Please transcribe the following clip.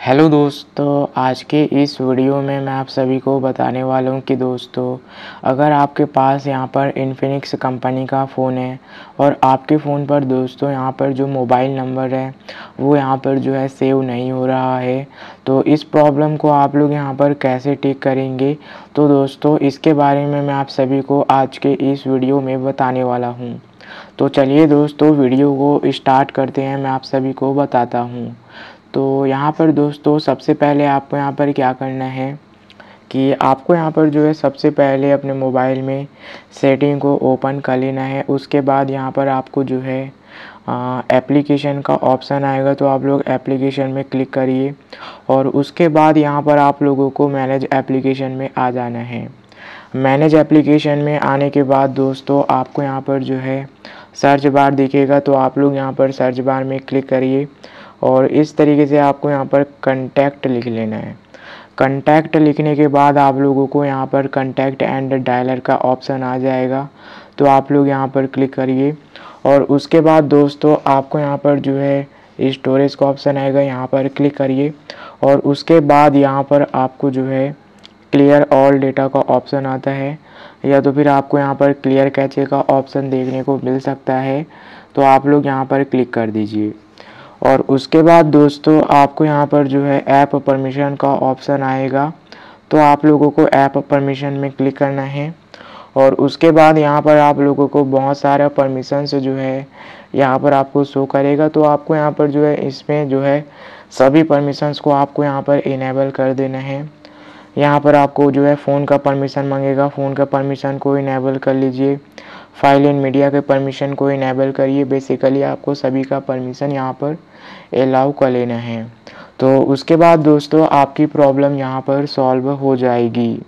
Hello दोस्तों, आज के इस वीडियो में मैं आप सभी को बताने वाला हूँ कि दोस्तों, अगर आपके पास यहाँ पर इन्फिनिक्स कंपनी का फ़ोन है और आपके फ़ोन पर दोस्तों यहाँ पर जो मोबाइल नंबर है, वो यहाँ पर जो है सेव नहीं हो रहा है तो इस प्रॉब्लम को आप लोग यहाँ पर कैसे ठीक करेंगे? तो दोस्तों, इसके बारे में मैं आप सभी को आज के इस वीडियो में बताने वाला हूँ। तो चलिए दोस्तों, वीडियो को स्टार्ट करते हैं, मैं आप सभी को बताता हूँ। तो यहाँ पर दोस्तों, सबसे पहले आपको यहाँ पर क्या करना है कि आपको यहाँ पर जो है, सबसे पहले अपने मोबाइल में सेटिंग को ओपन कर लेना है। उसके बाद यहाँ पर आपको जो है एप्लीकेशन का ऑप्शन आएगा तो आप लोग एप्लीकेशन में क्लिक करिए और उसके बाद यहाँ पर आप लोगों को मैनेज एप्लीकेशन में आ जाना है। मैनेज एप्लीकेशन में आने के बाद दोस्तों, आपको यहाँ पर जो है, सर्च बार दिखेगा तो आप लोग यहाँ पर सर्च बार में क्लिक करिए। और इस तरीके से आपको यहाँ पर कंटैक्ट लिख लेना है। कंटैक्ट लिखने के बाद आप लोगों को यहाँ पर कंटैक्ट एंड डायलर का ऑप्शन आ जाएगा। तो आप लोग यहाँ पर क्लिक करिए और उसके बाद दोस्तों आपको यहाँ पर जो है स्टोरेज का ऑप्शन आएगा, यहाँ पर क्लिक करिए और उसके बाद यहाँ पर आपको जो है क्लियर ऑल डेटा का ऑप्शन आता है। या तो फिर आपको यहाँ पर क्लियर कैचे का ऑप्शन देखने को मिल सकता है। तो आप लोग यहाँ पर क्लिक कर दीजिए। और उसके बाद दोस्तों, आपको यहाँ पर जो है ऐप परमिशन का ऑप्शन आएगा। तो आप लोगों को ऐप परमिशन में क्लिक करना है। और उसके बाद यहाँ पर आप लोगों को बहुत सारा परमिशन जो है, यहाँ पर आपको शो करेगा। तो आपको यहाँ पर जो है, इसमें जो है सभी परमिशंस को आपको यहाँ पर इनेबल कर देना है। यहाँ पर आपको जो है फ़ोन का परमिशन मांगेगा। फ़ोन का परमिशन को इनेबल कर लीजिए। फ़ाइल एंड मीडिया के परमिशन को इनेबल करिए। बेसिकली आपको सभी का परमिशन यहाँ पर अलाउ कर लेना है। तो उसके बाद दोस्तों, आपकी प्रॉब्लम यहाँ पर सॉल्व हो जाएगी।